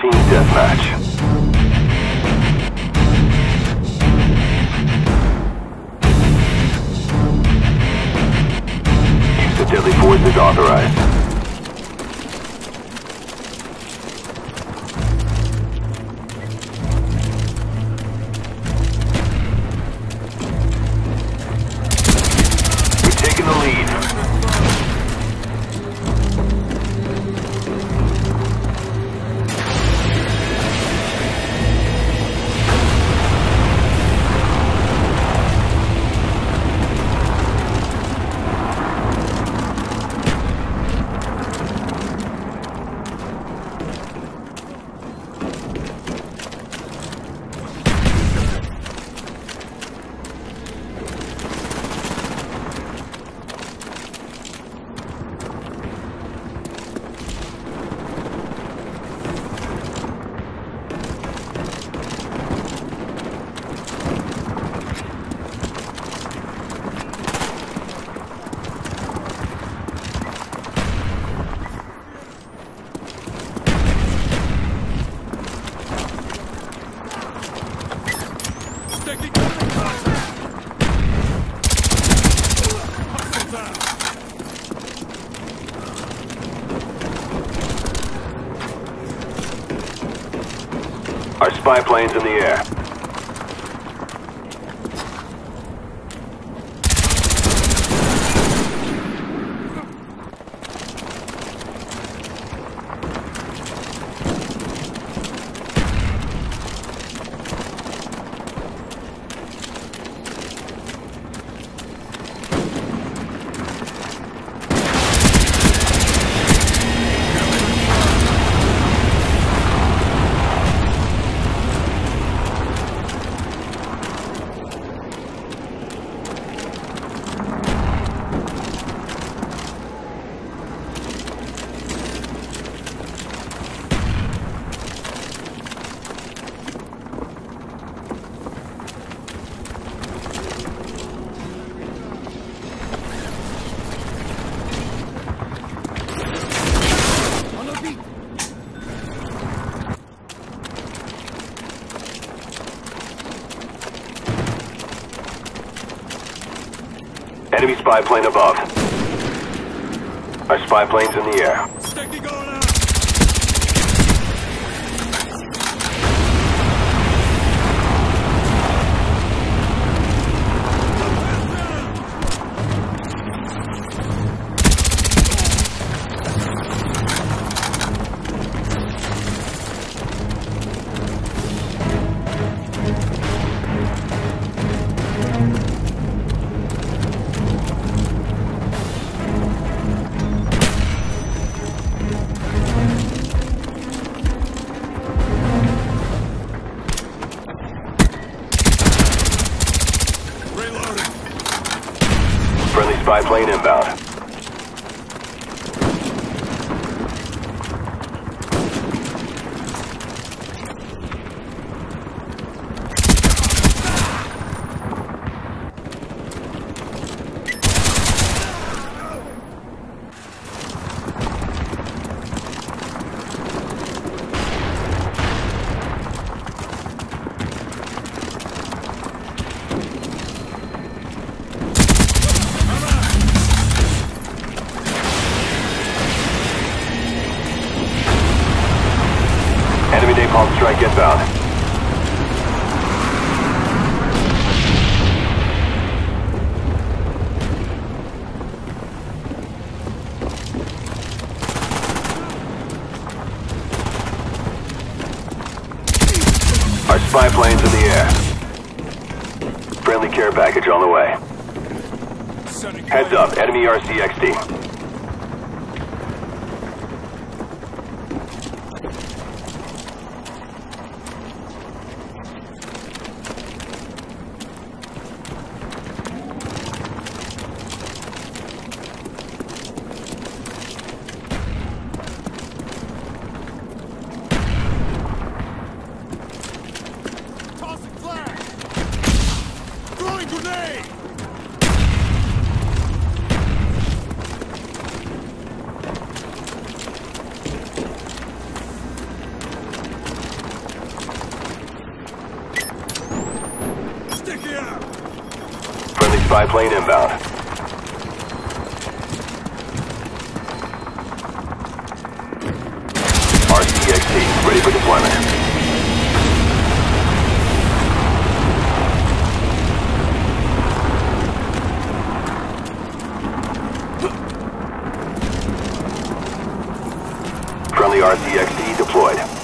Team deathmatch. Use deadly force is authorized. Spy plane's in the air. Enemy spy plane above. Our spy plane's in the air. Spy plane inbound. Enemy napalm strike inbound. Our spy plane's in the air. Friendly care package on the way. Heads up, enemy RCXD. Spy plane inbound. RCXD, ready for deployment. Friendly RCXD deployed.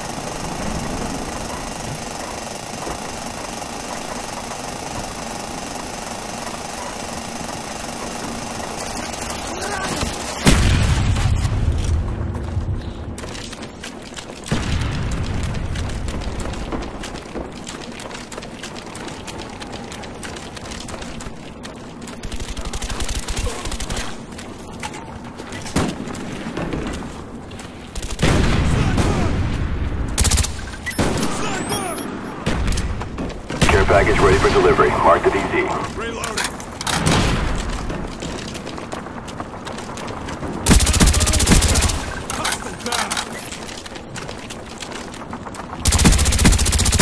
Package ready for delivery. Mark the DC. Reloading.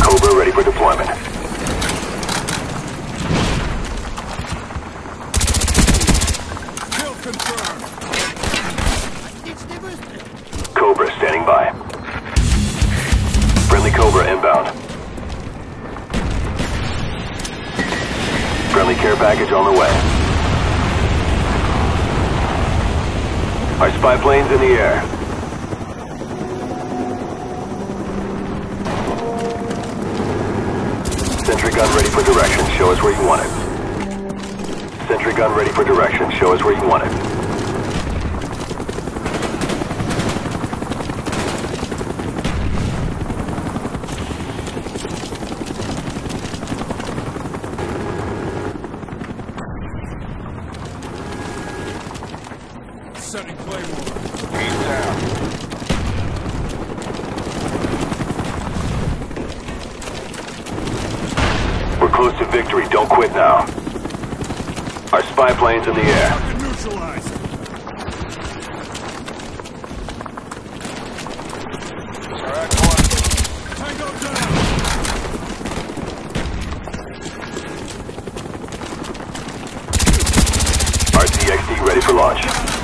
Cobra ready for deployment. Friendly care package on the way. Our spy plane's in the air. Sentry gun ready for direction. Show us where you want it. Sentry gun ready for direction. Show us where you want it. Setting Claymore. He's down. We're close to victory. Don't quit now. Our spy plane's in the air. Target neutralized. RCXD ready for launch.